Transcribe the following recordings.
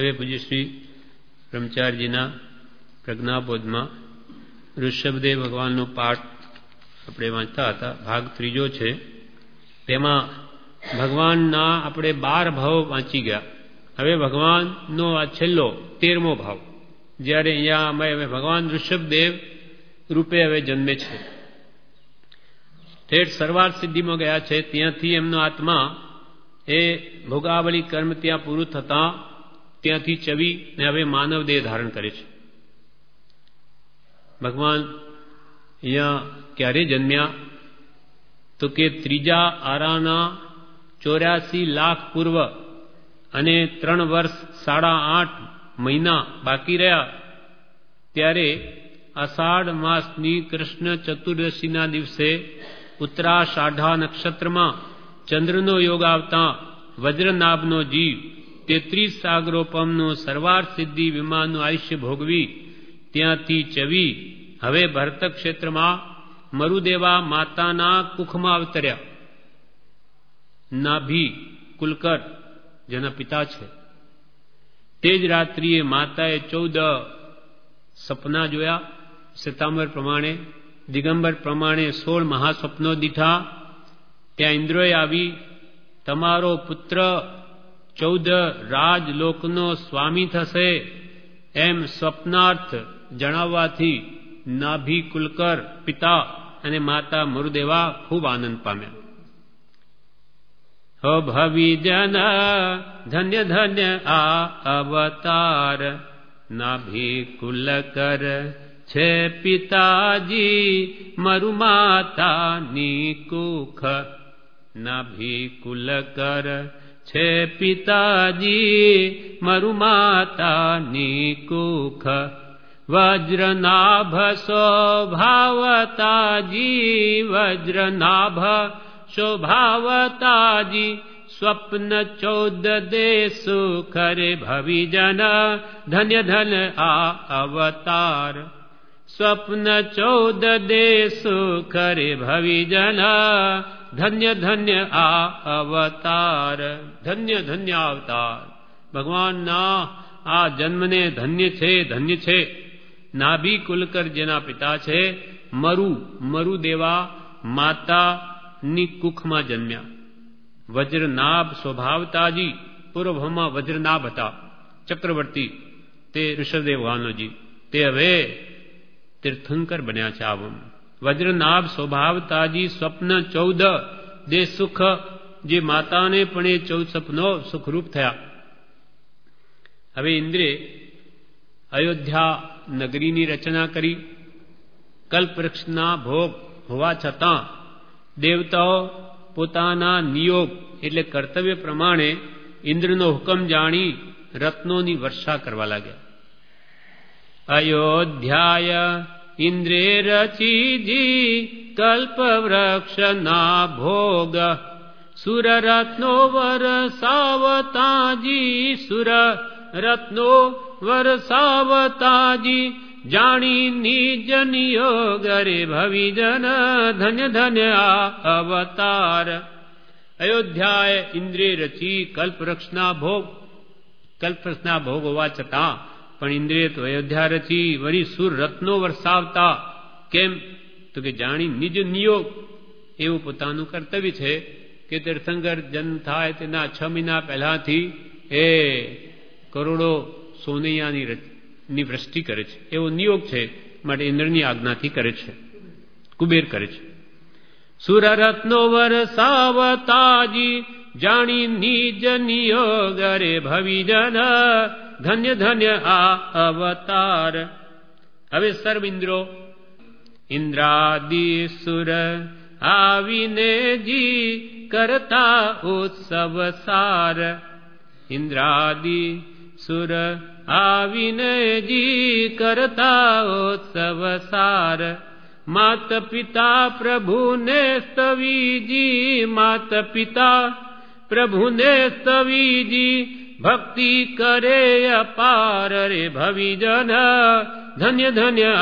હવે પૂજ્યશ્રી પ્રજ્ઞાબોધમાં ઋષભદેવ ભગવાનનો પાઠ આપણે વાંચતા હતા. ભાગ ત્રીજો છે. તેમાં ભગવાનના આપણે બાર ભાવ વાંચી ગયા. હવે ભગવાનનો આ છેલ્લો તેરમો ભાવ. જ્યારે અહીંયા અમે હવે ભગવાન ઋષભદેવ રૂપે હવે જન્મે છે. ઠેઠ સરવાર સિદ્ધિમાં ગયા છે. ત્યાંથી એમનો આત્મા એ ભોગાવલી કર્મ ત્યાં પૂરું થતા ત્યાંથી ચવી ને હવે માનવ દેહ ધારણ કરે છે. ભગવાન અહીંયા ક્યારે જન્મ્યા? તો કે ત્રીજા આરાના ચોર્યાસી લાખ પૂર્વ અને ત્રણ વર્ષ સાડા આઠ મહિના બાકી રહ્યા, ત્યારે અષાઢ માસની કૃષ્ણ ચતુર્દશીના દિવસે ઉત્તરાષાઢા નક્ષત્રમાં ચંદ્રનો યોગ આવતા વજ્રનાભનો જીવ તેત્રીસ સાગરોપમનું સર્વાર્થ સિદ્ધિ વિમાનનું આયુષ્ય ભોગવી, ત્યાંથી ચવી, હવે ભરત ક્ષેત્રમાં મરુદેવા માતાના કુખમાં અવતર્યા. નાભી કુલકર જેના પિતા છે. તે જ રાત્રિએ માતાએ ચૌદ સપના જોયા. સિતાંબર પ્રમાણે, દિગંબર પ્રમાણે સોળ મહાસ્વપ્નો દીઠા. ત્યાં ઇન્દ્રોએ આવી, તમારો પુત્ર ચૌદ રાજલોકનો સ્વામી થશે એમ સ્વપ્નાર્થ જણાવવાથી નાભી કુલકર પિતા અને માતા મરુદેવા ખૂબ આનંદ પામ્યા. હો ભવી જન, ધન્ય ધન્ય આ અવતાર નાભી કુલકર છે પિતાજી, મરુ માતાની કુખ નાભી કુલકર छे पिताजी मरु माता निकुख वज्रनाभ स्वताजी वज्रनाभ स्वताजी स्वप्न चौद देसुखरे भवि जन धन्य धन आ अवतार। स्वप्न चौद देशो करे भवि जना ધન્ય ધન્ય આ અવતાર. ધન્ય ધન્ય અવતાર. ભગવાનના આ જન્મને ધન્ય છે ધન્ય છે. નાભી કુલકર જેના પિતા છે, મરુ મરુ દેવા માતાની કુખમાં જન્મ્યા. વજ્રનાભ સ્વભાવતાજી પૂર્વમાં વજ્રનાભ હતા. ચક્રવર્તી, તે ઋષભદેવ ભગવાનજી તે હવે તીર્થંકર બન્યા છે આવું વજ્રનાભ સ્વભાવતાજી સ્વપ્ન ચૌદ. દે સુખ, જે માતાને પણ એ ચૌદ સપનો સુખરૂપ થયા. હવે ઇન્દ્રે અયોધ્યા નગરીની રચના કરી. કલ્પવૃક્ષના ભોગ હોવા છતાં દેવતાઓ પોતાના નિયોગ એટલે કર્તવ્ય પ્રમાણે ઇન્દ્રનો હુકમ જાણી રત્નોની વર્ષા કરવા લાગ્યા. અયોધ્યાય इन्द्रे रची कल्पवृक्षना भोग सुर रत्नो वर सावता जी सुरत्नो वर सावता धन्य धन्य अवतार। अयोध्याय इन्द्रे रचि कल्प भोग कल्प भोगवाचता भोग પણ ઇન્દ્રિય તો અયોધ્યા રચી વળી સુર રત્નો વરસાવતા. કેમ? તો કે જાણી નિજ નિયોગ. એવું પોતાનું કર્તવ્ય છે કે તીર્થંકર જન્મ થાય તેના છ મહિના પહેલાથી એ કરોડો સોનૈયાની ની વૃષ્ટિ કરે છે. એવો નિયોગ છે માટે ઇન્દ્રની આજ્ઞાથી કરે છે. કુબેર કરે છે. સુરરત્નો વરસાવતાજી જાણી નિજ નિયોગ રે ભવિજન ધન્ય ધન્ય આ અવતાર હવે સર્વ ઇન્દ્રો ઇન્દ્રાદિ સુર આવીને જી કરતા ઉત્સવ સાર ઇન્દ્રાદિ સુર આવીને જી કરતા ઉત્સવ સાર માત પિતા પ્રભુને સ્તવીજી માત પિતા પ્રભુને સ્તવીજી ભક્તિ કરે અપાર રે ભવિજન. ધન્ય ધન્ય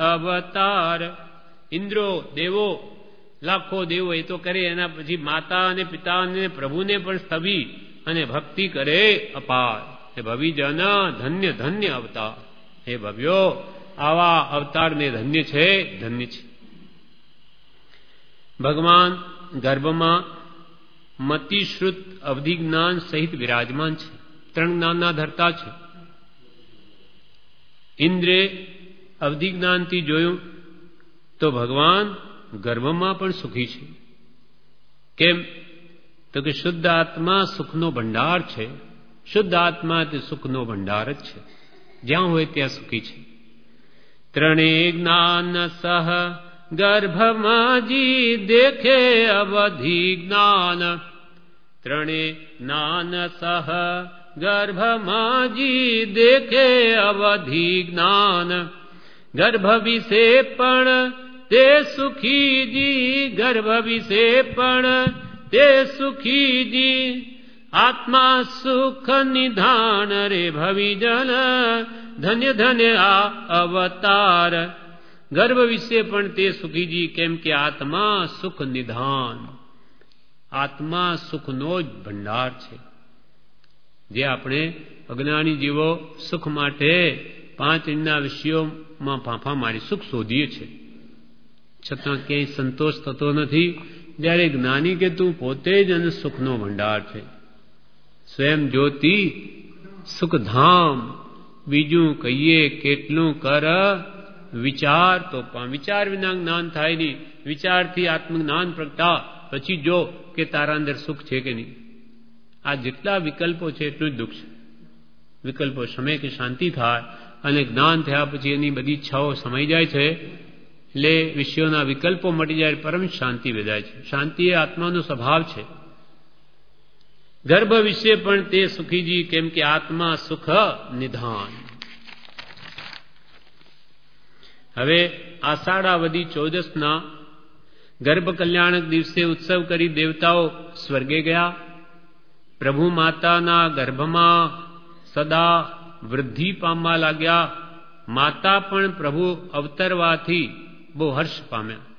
અવતાર. ઇન્દ્રો, દેવો, લાખો દેવો એ તો કરે, એના પછી માતા અને પિતા અને પ્રભુને પણ સ્તવી અને ભક્તિ કરે અપાર. હે ભવિજન, ધન્ય ધન્ય અવતાર. હે ભવ્યો, આવા અવતારને ધન્ય છે ધન્ય છે. ભગવાન ગર્ભમાં મતિશ્રુત અવધિ જ્ઞાન સહિત વિરાજમાન છે. ત્રણ જ્ઞાનના ધરતા છે. ઇન્દ્રે અવધિ જ્ઞાનથી જોયું તો ભગવાન ગર્ભમાં પણ સુખી છે. કેમ? તો કે શુદ્ધ આત્મા સુખનો ભંડાર છે. શુદ્ધ આત્મા તે સુખનો ભંડાર જ છે. જ્યાં હોય ત્યાં સુખી છે. ત્રણે જ્ઞાન સહ ગર્ભમાં જી દેખે અવધિ જ્ઞાન. ત્રણે જ્ઞાન સહ ગર્ભમાં જી દેખે અવધિ જ્ઞાન ગર્ભ વિશે પણ તે સુખીજી ગર્ભ વિશે પણ તે સુખીજી આત્મા સુખ નિધાન રે ભવિજન ધન્ય ધન્ય આ અવતાર ગર્ભ વિશે પણ તે સુખીજી કેમ કે આત્મા સુખ નિધાન આત્મા સુખનો જ ભંડાર છે જે આપણે અજ્ઞાની જીવો સુખ માટે પાંચ ઇંડના વિષયોમાં ફાંફા મારી સુખ શોધીએ છીએ છતાં ક્યાંય સંતોષ થતો નથી. જ્યારે જ્ઞાની કે તું પોતે જ અને સુખનો ભંડાર છે. સ્વયં જ્યોતિ સુખધામ. બીજું કહીએ કેટલું કર? વિચાર તો વિચાર વિના જ્ઞાન થાય નહીં. વિચારથી આત્મજ્ઞાન પ્રગટા. પછી જો કે તારા અંદર સુખ છે કે નહીં? આ જેટલા વિકલ્પો છે એટલું જ દુઃખ છે. વિકલ્પો સમય કે શાંતિ થાય અને જ્ઞાન થયા પછી એની બધી ઈચ્છાઓ સમાઈ જાય છે, એટલે વિષયોના વિકલ્પો મટી જાય પરમ શાંતિ વેદાય છે. શાંતિ એ આત્માનો સ્વભાવ છે. ગર્ભ વિશે પણ તે સુખીજી કેમ કે આત્મા સુખ નિધાન. હવે આષાઢાવધી ચૌદસના ગર્ભ કલ્યાણક દિવસે ઉત્સવ કરી દેવતાઓ સ્વર્ગે ગયા. પ્રભુ માતાના ગર્ભમાં સદા વૃદ્ધિ પામવા લાગ્યા માતા પણ પ્રભુ અવતરવાથી બહુ હર્ષ પામ્યા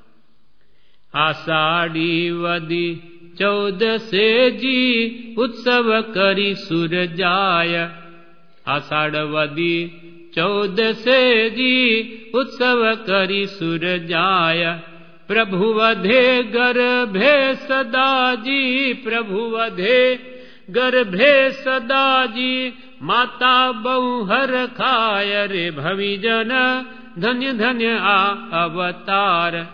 આષાઢી વદી ચૌદસેજી ઉત્સવ કરી સુર જાય આષાઢ વદી ચૌદસેજી ઉત્સવ કરી સુર જાય પ્રભુ વધે ગર્ભે સદાજી પ્રભુ વધે ગર્ભે સદાજી માતા બહુ હર ખાય રે ભવિજન ધન્ય ધન્ય આ અવતાર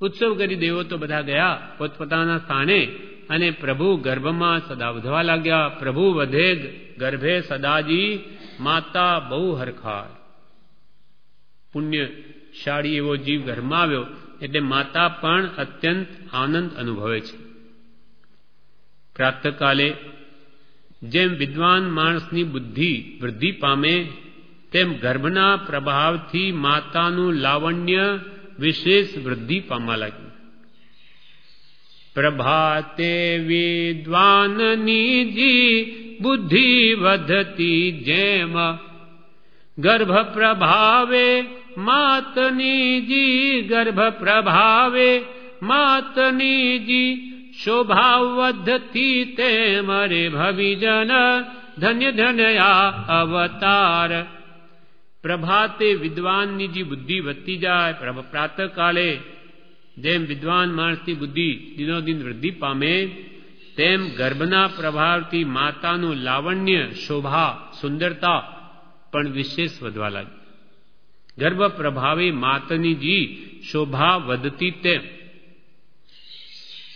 ઉત્સવ કરી દેવો તો બધા ગયા પોતપોતાના સ્થાને અને પ્રભુ ગર્ભમાં સદા વધવા લાગ્યા, પ્રભુ વધે ગર્ભે સદાજી, માતા બહુ હરખાય પુણ્યશાળી એવો જીવ ઘરમાં આવ્યો, એટલે માતા પણ અત્યંત આનંદ અનુભવે છે. પ્રાતકાલે જેમ વિદ્વાન માણસની બુદ્ધિ વૃદ્ધિ પામે, તેમ ગર્ભના પ્રભાવથી માતાનું લાવણ્ય વિશેષ વૃદ્ધિ પામવા લાગ્યું. પ્રભાતે વિદ્વાનનીજી બુદ્ધિ વધતી જેમ ગર્ભ પ્રભાવે માતનીજી ગર્ભ પ્રભાવે માતની જી શોભા વધતી તેમ રે ભવિજન ધન્ય ધનયા અવતાર પ્રભાતે વિદ્વાનની જે બુદ્ધિ વધતી જાય પ્રાતકાલે જેમ વિદ્વાન માણસની બુદ્ધિ દિનોદિન વૃદ્ધિ પામે તેમ ગર્ભના પ્રભાવથી માતાનું લાવણ્ય શોભા સુંદરતા પણ વિશેષ વધવા લાગી ગર્ભ પ્રભાવે માતની જી શોભા વધતી તેમ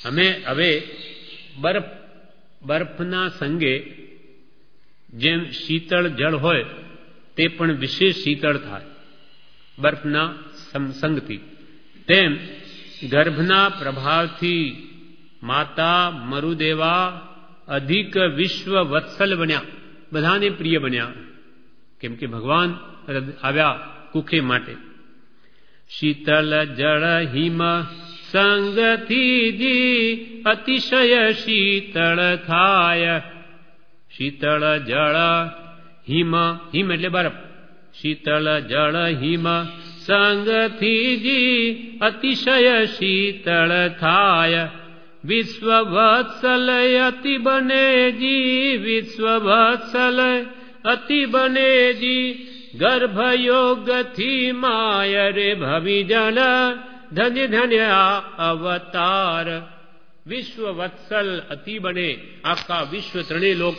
અમે હવે બરફ, બરફના સંગે જેમ શીતળ જળ હોય તે પણ વિશેષ શીતળ થાય, બરફના સંગથી. તેમ ગર્ભના પ્રભાવથી માતા મરુદેવા અધિક વિશ્વ વત્સલ બન્યા, બધાને પ્રિય બન્યા, કેમ કે ભગવાન આવ્યા કુખે માટે. શીતલ જળ હિમ સંગથી જી અતિશય શીતળ થાય શીતળ જળ હિમ હિમ એટલે બરફ શીતળ જળ હિમ સંગથી જી અતિશય શીતળ થાય વિશ્વવત્સલય અતિ બને જી વિશ્વવત્સલય અતિ બને જી ગર્ભયોગથી માય રે ભવિજન ધન્ય ધન્ય અવતાર. વિશ્વ વત્સલ અતિ બને. આખા વિશ્વ ત્રણેય લોક,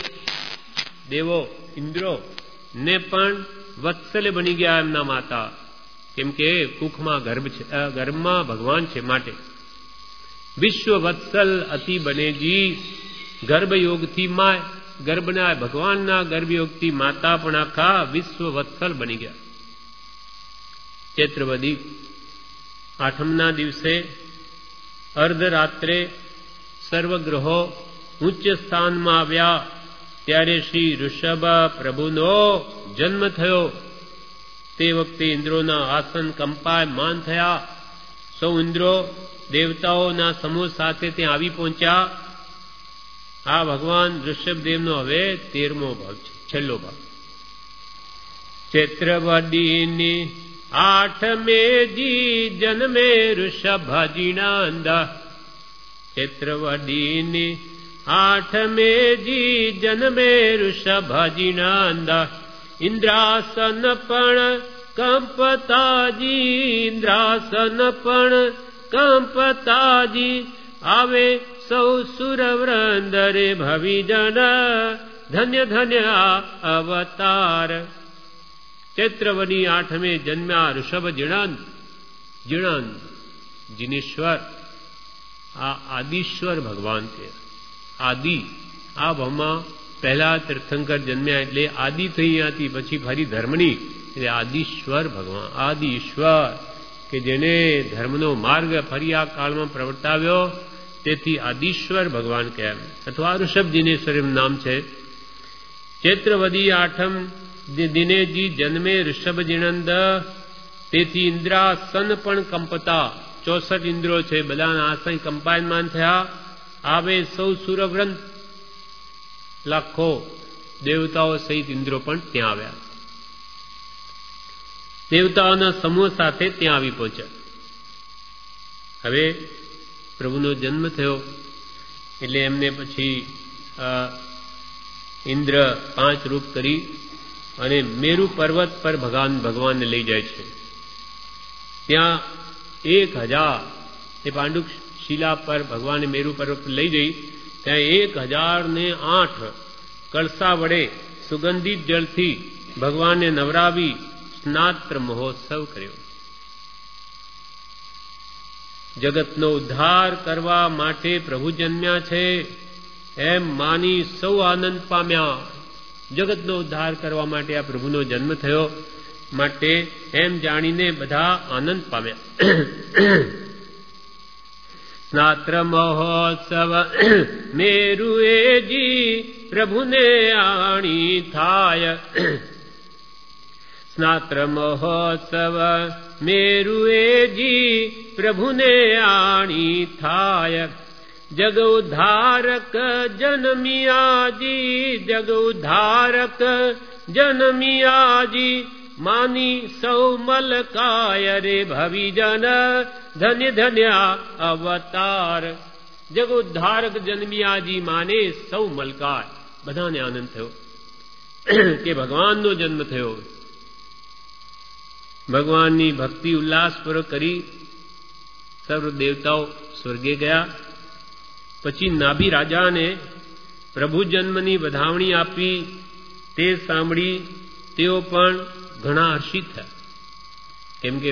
દેવો, ઇન્દ્રો ને પણ વત્સલે બની ગયા એમના માતા. કેમ કે કુખમાં ગર્ભ છે ગર્ભમાં ભગવાન છે માટે. વિશ્વ વત્સલ અતિ બનેજી ગર્ભયોગથી માય ગર્ભના ભગવાનના ગર્ભયોગથી માતા પણ આખા વિશ્વ વત્સલ બની ગયા. ચૈત્રવદી આઠમના દિવસે અર્ધરાત્રે સર્વગ્રહો ઉચ્ચ સ્થાનમાં આવ્યા. ત્યારે શ્રી ઋષભ પ્રભુનો જન્મ થયો. તે વખતે ઇન્દ્રોના આસન કંપાય માન થયા. સૌ ઇન્દ્રો દેવતાઓના સમૂહ સાથે ત્યાં આવી પહોંચ્યા. આ ભગવાન ઋષભદેવનો હવે તેરમો ભાગ છે, છેલ્લો ભાગ. आ मे जी जनमे ऋष भजिनान्द। चित्रवीनि आन्मे ऋष भजिनान्द। इन्द्रासनपण कम्पताजी इन्द्रसनपण कम्पताजी आवे सौ सुरवृन्दरे भविजन। धन्य धन्य अवतार। ચૈત્રવની આઠમે જન્મ્યા ઋષભ જીણાંત. જીણાંત જીનેશ્વર. આ આદિશ્વર ભગવાન છે. આદિ આ ભવમાં પહેલા તીર્થંકર જન્મ્યા એટલે આદિ થઈ ત્યાંથી પછી ફરી ધર્મની. એટલે આદિશ્વર ભગવાન, આદિશ્વર, કે જેને ધર્મનો માર્ગ ફરી આ કાળમાં પ્રવર્તાવ્યો, તેથી આદિશ્વર ભગવાન કહેવાય. અથવા ઋષભજીનેશ્વર એમ નામ છે. ચૈત્રવદી આઠમ દિનેજી જન્મે ઋષભજીણંદ તેથી ઇન્દ્રાસન પણ કંપતા. ચોસઠ ઇન્દ્રો છે, બધાના આસન કંપાયમાન થયા. આવે સૌ સુરવ્રંત લાખો દેવતાઓ સહિત ઇન્દ્રો પણ ત્યાં આવ્યા. દેવતાઓના સમૂહ સાથે ત્યાં આવી પહોંચ્યા. હવે પ્રભુનો જન્મ થયો. એટલે એમને પછી ઇન્દ્ર પાંચ રૂપ કરી અને મેરુ પર્વત પર ભગવાન ભગવાનને લઈ જાય છે. ત્યાં એક હજાર એ પાંડુક શિલા પર ભગવાને મેરુ પર્વત પર લઈ જઈ, ત્યાં એક હજાર ને આઠ કળસા વડે સુગંધિત જળથી ભગવાનને નવરાવી સ્નાત્ર મહોત્સવ કર્યો. જગતનો ઉદ્ધાર કરવા માટે પ્રભુ જન્મ્યા છે, એમ માની સૌ આનંદ પામ્યા. જગતનો ઉદ્ધાર કરવા માટે આ પ્રભુનો જન્મ થયો માટે એમ જાણીને બધા આનંદ પામ્યા. સ્નાત્ર મહોત્સવ મેરુએજી પ્રભુને આણી થાય. સ્નાત્ર મહોત્સવ મેરુએજી પ્રભુને આણી થાય. જગ ઉદ્ધારક જનમિયાજી જગ ઉદ્ધારક જનમિયાજી માની સૌ મલકાય રે ભવિજન ધન્ય ધન્ય અવતાર જગ ઉદ્ધારક જન્મિયાજી માને સૌ મલકાય બધાને આનંદ થયો કે ભગવાનનો જન્મ થયો ભગવાનની ભક્તિ ઉલ્લાસપૂર્વક કરી સર્વ દેવતાઓ સ્વર્ગે ગયા પછી નાભી રાજાને પ્રભુ જન્મની વધાવણી આપી, તે સાંભળી તેઓ પણ ઘણા હર્ષિત થયા. કેમ કે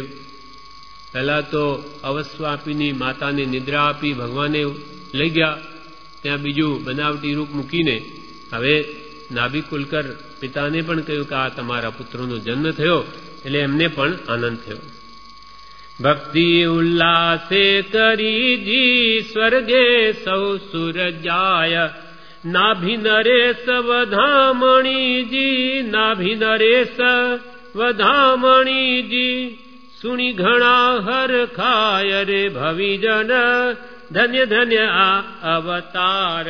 પહેલા તો અવસ્વ આપીની માતાને નિદ્રા આપી ભગવાને લઈ ગયા, ત્યાં બીજું બનાવટી રૂપ મૂકીને હવે નાભી કુલકર પિતાને પણ કહ્યું કે આ તમારા પુત્રનો જન્મ થયો, એટલે એમને પણ આનંદ થયો. भक्ति उल्लासे करी जी स्वर्गे सौ सुर जाय नाभि नरे स जी नाभिनरे स वधा जी सुनि घणा हर खाय रे भविजन धन्य धन्य आ अवतार।